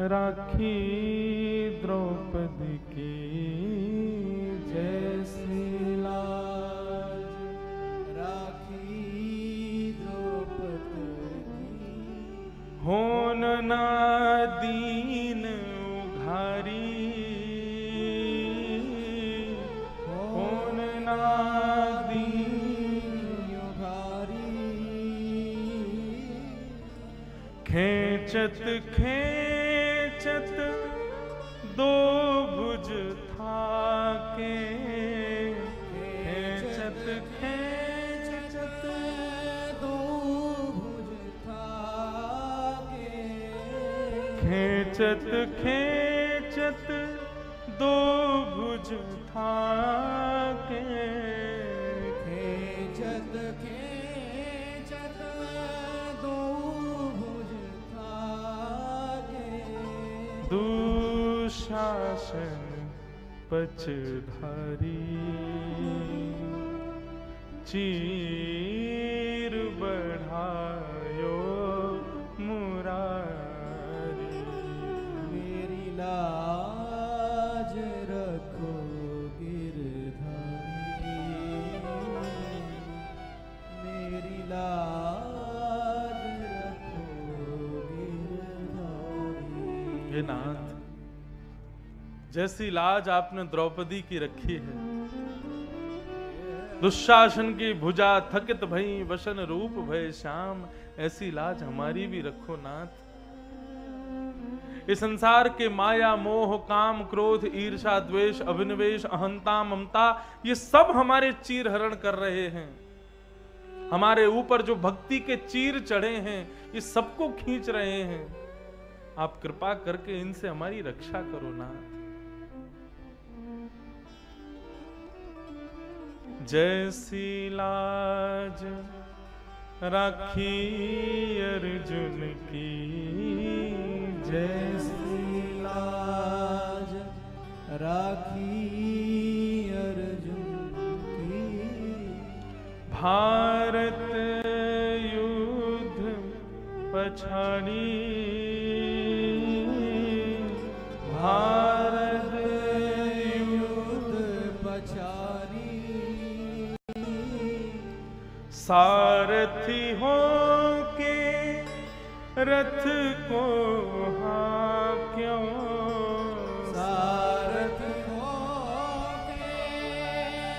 राखी द्रौपदी की जैसी लाज राखी द्रौपदी होन ना दीन उघारी। होन ना दीन युगारी खेचत खेचत दो भुज था के खेचत खेचत दो भुज था थाके। खेचत खेचत दो भुज थाके। दुशासन पचधारी चीर बढ़ायो मुरारी। मेरी लाज रखो गिरधारी। मेरी लाज रखो गिरधारी। नाथ जैसी लाज आपने द्रौपदी की रखी है। दुशासन की भुजा थकित भई वसन रूप भय श्याम, ऐसी लाज हमारी भी रखो नाथ। इस संसार के माया, मोह, काम, क्रोध ईर्षा द्वेष, अभिनिवेश, अहंता, ममता, ये सब हमारे चीर हरण कर रहे हैं। हमारे ऊपर जो भक्ति के चीर चढ़े हैं, ये सबको खींच रहे हैं। आप कृपा करके इनसे हमारी रक्षा करो नाथ। जैसी लाज राखी अर्जुन की। जैसी लाज राखी अर्जुन की। भारत युद्ध पछाड़ी। भारत युद्ध पछारी सारथी हो के रथ को क्यों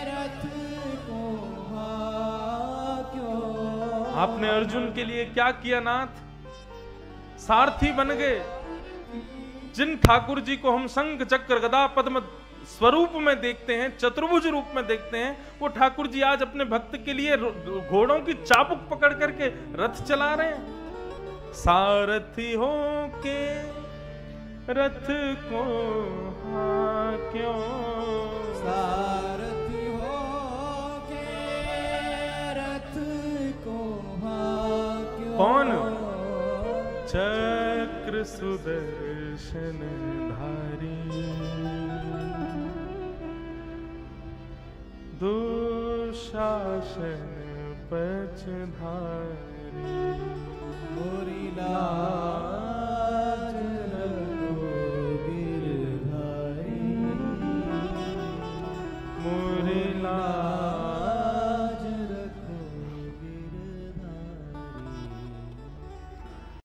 रथ को क्यों? आपने अर्जुन के लिए क्या किया नाथ? सारथी बन गए। जिन ठाकुर जी को हम शंख चक्र गदा पद्म स्वरूप में देखते हैं चतुर्भुज रूप में देखते हैं वो ठाकुर जी आज अपने भक्त के लिए घोड़ों की चाबुक पकड़ करके रथ चला रहे हैं। सारथी हो के रथ को हाँ क्यों सारथी हो के रथ को क्यों कौन? चक्र सुदर्शन धारी। दुशासन पचधारी मोरी लाज गिरधारी।